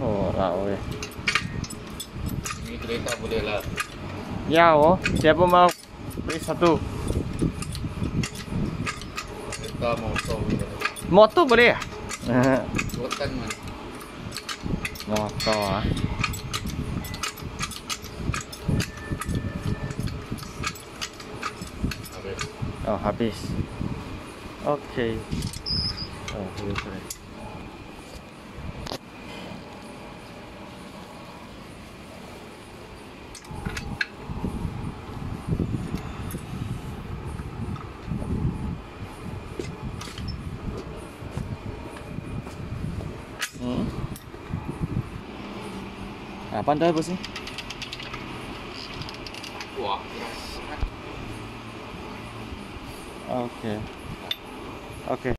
Oh, rao eh. Ini kereta boleh lah. Ya, oh. Siapa mau beli satu? Kereta motor boleh. Motor boleh ya? Buatan man. Motor ah. Habis. Oh, habis. Oke. Oh, boleh Ah, pandai bos ni. Wah. Oke. Oke.